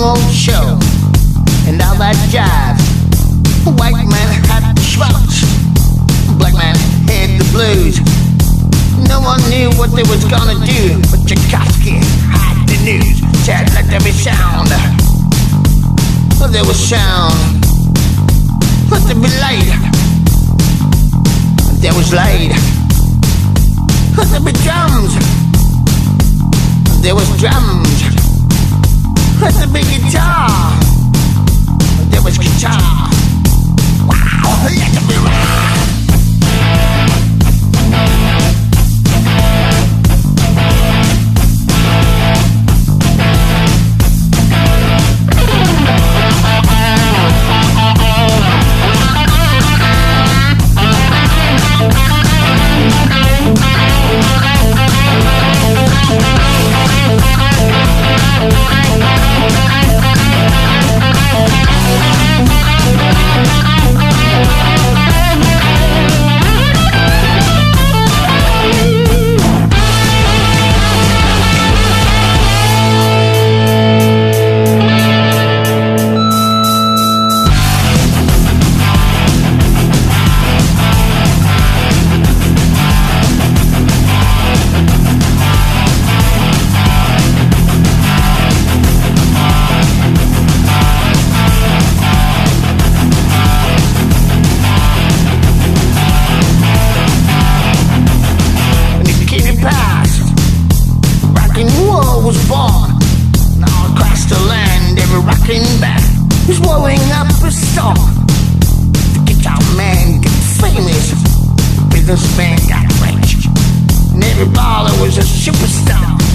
old show and all that jive. White man had the schmaltz, black man had the blues. No one knew what they was gonna do, but Tchaikovsky had the news. Said let there be sound. Let there was sound. Let there be light. There was light. Let there be drums. There was drums. Let there be guitar. There was guitar. Wow, let be rock. Storm. The guitar man got famous, businessman got rich, and every baller was a superstar